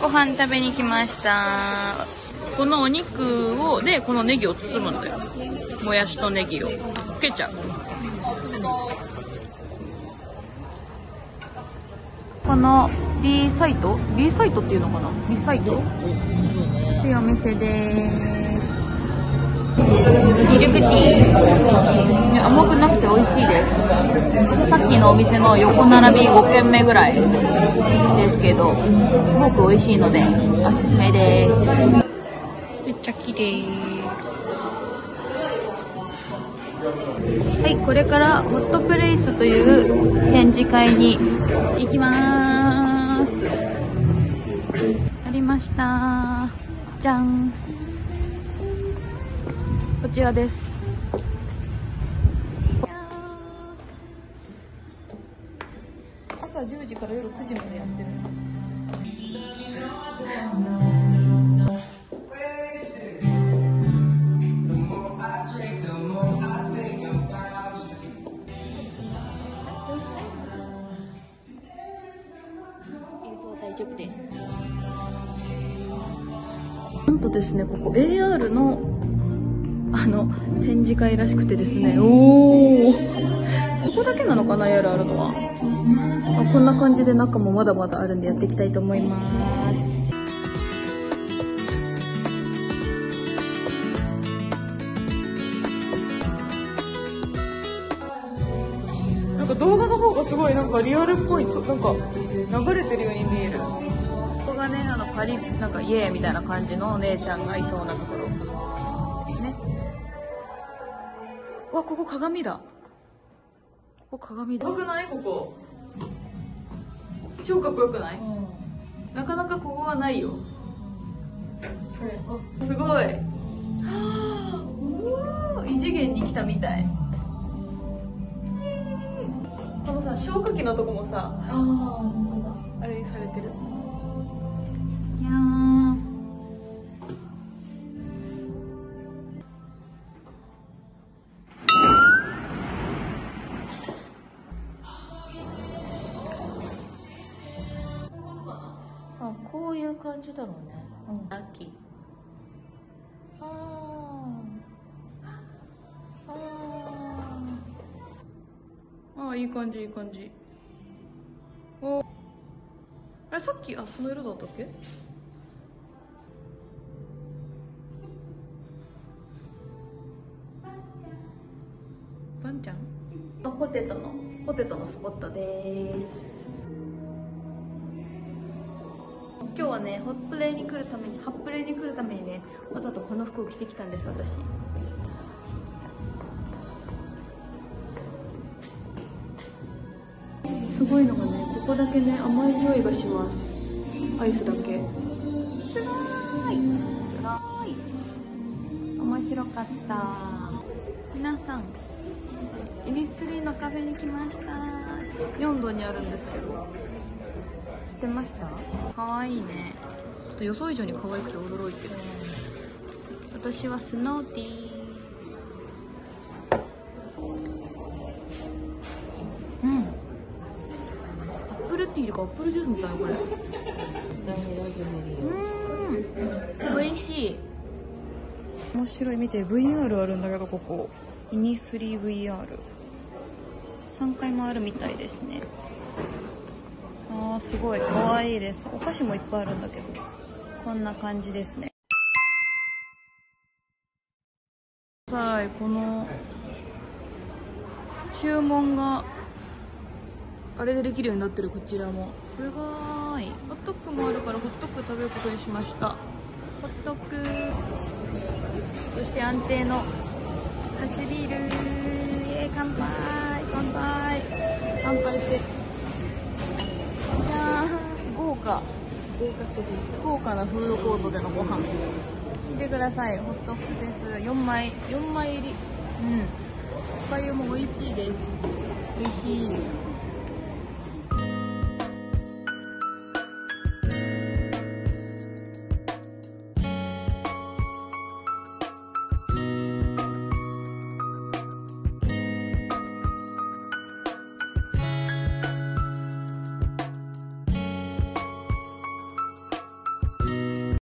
ご飯食べに来ました。このお肉をでこのネギを包むんだよ。もやしとネギを。つけちゃう。このリーサイト？リーサイトっていうのかな？リサイト？っていうお店ですミルクティー甘くなくて美味しいですさっきのお店の横並び5軒目ぐらいですけどすごく美味しいのでおすすめです。めっちゃ綺麗。はいこれからホットプレイスという展示会に行きます。ありました。じゃん。こちらです。朝10時から夜9時までやってる。なんとですね。ここ AR のあの展示会らしくてですね。おおここだけなのかな AR あるのは。あこんな感じで中もまだまだあるんでやっていきたいと思います。なんか動画の方がすごいなんかリアルっぽいなんか流れてるように見える。ここがねあのパリなんかイエーイみたいな感じのお姉ちゃんがいそうなところ。ですね。うわここ鏡だ。ここ鏡だ。よくない？ここ。超かっこよくない、なかなかここはないよ、あ。すごい。異次元に来たみたい。このさ消火器のとこもさあれにされてるいう感じだろうね、秋。あー。あー。あーいい感じいい感じ。お。あれさっきあその色だったっけ？バンちゃん？ポテトのポテトのスポットです今日はねホップレイに来るためにハップレイに来るためにねわざとこの服を着てきたんです私。すごいのがねここだけね甘い匂いがします。アイスだけ。すごーい。すごい。面白かった。皆さんイニストリーのカフェに来ました。4度にあるんですけど。ってました？可愛いね。ちょっと予想以上に可愛くて驚いてる。私はスノーティー。うん。アップルティーとかアップルジュースみたいなこれ。うん。美味しい。面白い。見て。VR あるんだけどここ。イニスリー VR3 回もあるみたいですねあーすごい。可愛いです。お菓子もいっぱいあるんだけど。こんな感じですね。さあこの注文があれでできるようになってるこちらも。すごーい。ホットクもあるからホットク食べることにしました。ホットク。そして安定のハスビールー。乾杯乾杯。乾杯して。ー豪華豪華すぎ豪華なフードコートでのご飯。見てください。ホットクです。4枚。4枚入り。うん。おかゆも美味しいです。美味しい